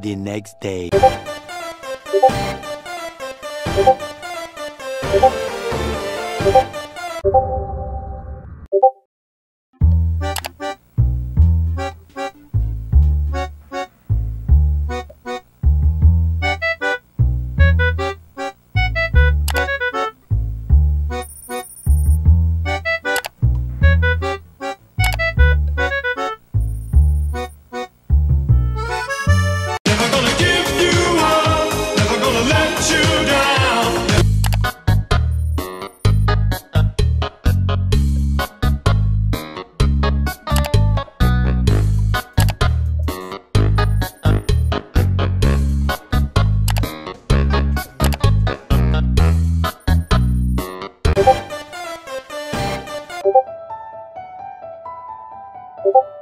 The next day. You.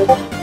you